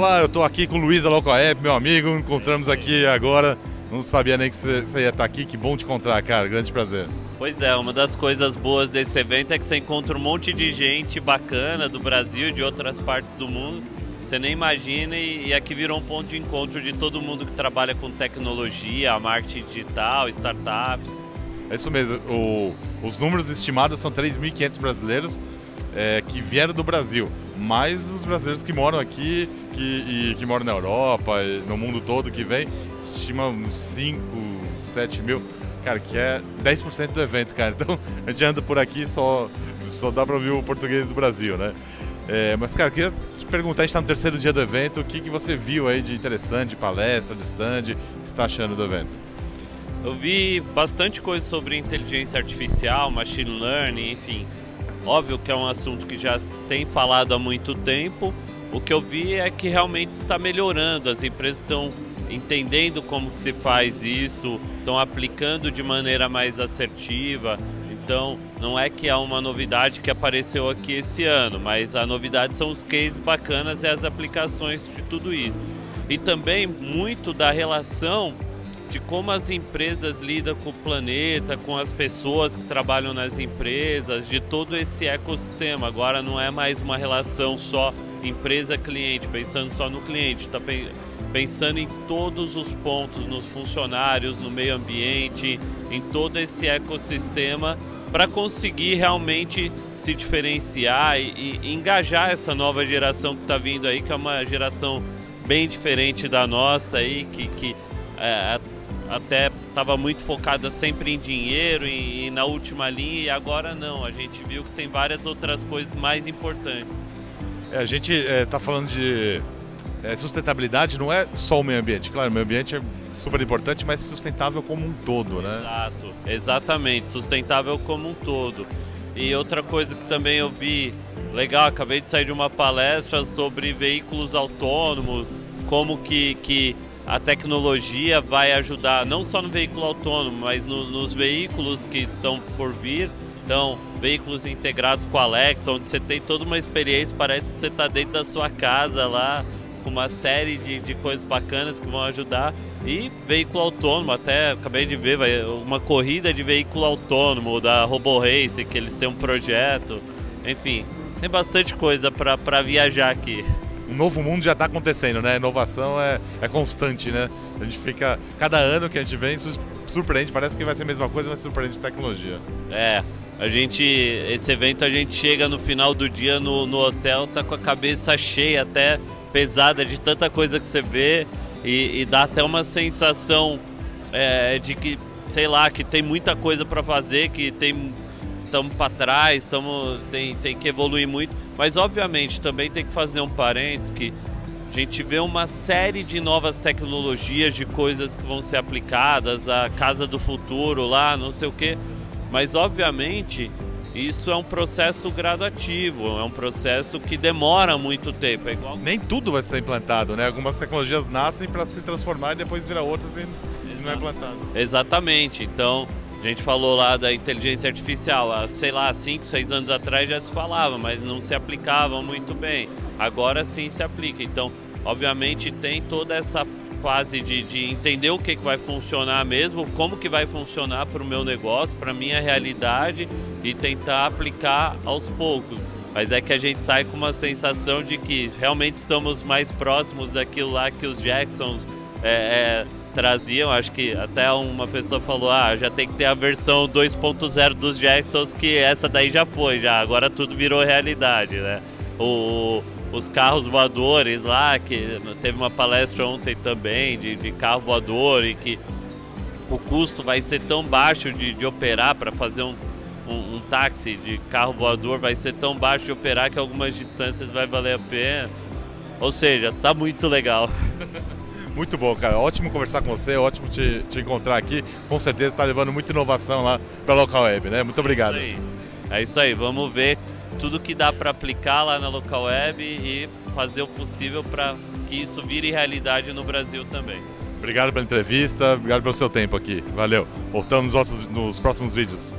Olá, eu estou aqui com o Luiz da meu amigo, encontramos aqui agora. Não sabia nem que você ia estar aqui, que bom te encontrar, cara, grande prazer. Pois é, uma das coisas boas desse evento é que você encontra um monte de gente bacana do Brasil e de outras partes do mundo. Você nem imagina e aqui virou um ponto de encontro de todo mundo que trabalha com tecnologia, marketing digital, startups. É isso mesmo, o, os números estimados são 3.500 brasileiros é, que vieram do Brasil, mais os brasileiros que moram aqui que, e que moram na Europa, no mundo todo que vem, estima uns 5, 7 mil, cara, que é 10% do evento, cara. Então a gente anda por aqui só, só dá para ouvir o português do Brasil, né? É, mas, cara, queria te perguntar, a gente está no terceiro dia do evento, o que, que você viu aí de interessante, de palestra, de stand, o que você está achando do evento? Eu vi bastante coisa sobre inteligência artificial, machine learning, enfim. Óbvio que é um assunto que já se tem falado há muito tempo. O que eu vi é que realmente está melhorando, as empresas estão entendendo como que se faz isso, estão aplicando de maneira mais assertiva. Então, não é que há uma novidade que apareceu aqui esse ano, mas a novidade são os cases bacanas e as aplicações de tudo isso. E também muito da relação de como as empresas lidam com o planeta, com as pessoas que trabalham nas empresas, de todo esse ecossistema. Agora não é mais uma relação só empresa-cliente, pensando só no cliente, está pensando em todos os pontos, nos funcionários, no meio ambiente, em todo esse ecossistema para conseguir realmente se diferenciar e, e, engajar essa nova geração que está vindo aí, que é uma geração bem diferente da nossa aí, que, que é, até estava muito focada sempre em dinheiro e, e, na última linha, e agora não. A gente viu que tem várias outras coisas mais importantes. É, a gente está é, falando de é, sustentabilidade, não é só o meio ambiente. Claro, o meio ambiente é super importante, mas sustentável como um todo, né? Exato, exatamente, sustentável como um todo. E outra coisa que também eu vi, legal, acabei de sair de uma palestra sobre veículos autônomos, como que, que a tecnologia vai ajudar não só no veículo autônomo, mas no, nos veículos que estão por vir. Então, veículos integrados com a Alexa, onde você tem toda uma experiência, parece que você está dentro da sua casa lá, com uma série de, de coisas bacanas que vão ajudar. E veículo autônomo, até acabei de ver vai, uma corrida de veículo autônomo da Robo Race, que eles têm um projeto. Enfim, tem bastante coisa para viajar aqui um novo mundo já está acontecendo, né? A inovação é, é constante, né? A gente fica. Cada ano que a gente vem, surpreende, parece que vai ser a mesma coisa, mas surpreende tecnologia. É. A gente, esse evento a gente chega no final do dia no, no hotel, tá com a cabeça cheia, até pesada de tanta coisa que você vê e, e dá até uma sensação é, de que, sei lá, que tem muita coisa para fazer, que tem estamos para trás, tamo, tem, tem que evoluir muito. Mas, obviamente, também tem que fazer um parênteses que a gente vê uma série de novas tecnologias, de coisas que vão ser aplicadas, a casa do futuro lá, não sei o quê. Mas, obviamente, isso é um processo gradativo, é um processo que demora muito tempo. É igual... Nem tudo vai ser implantado, né? Algumas tecnologias nascem para se transformar e depois virar outras e não é implantado. Exatamente. Então, a gente falou lá da inteligência artificial, há, sei lá, 5, 6 anos atrás já se falava, mas não se aplicava muito bem. Agora sim se aplica. Então, obviamente, tem toda essa fase de, de entender o que, que vai funcionar mesmo, como que vai funcionar para o meu negócio, para a minha realidade e tentar aplicar aos poucos. Mas é que a gente sai com uma sensação de que realmente estamos mais próximos daquilo lá que os Jacksons é, traziam, acho que até uma pessoa falou, ah, já tem que ter a versão 2.0 dos Jacksons, que essa daí já foi, já, agora tudo virou realidade, né? O, os carros voadores lá, que teve uma palestra ontem também de, de carro voador e que o custo vai ser tão baixo de, de operar para fazer um, um, um, táxi de carro voador vai ser tão baixo de operar que algumas distâncias vai valer a pena. Ou seja, tá muito legal. Muito bom, cara. Ótimo conversar com você, ótimo te, te encontrar aqui. Com certeza está levando muita inovação lá para a Local Web, né? Muito obrigado. É isso aí. É isso aí. Vamos ver tudo que dá para aplicar lá na Local Web e fazer o possível para que isso vire realidade no Brasil também. Obrigado pela entrevista, obrigado pelo seu tempo aqui. Valeu. Voltamos nos, outros, nos próximos vídeos.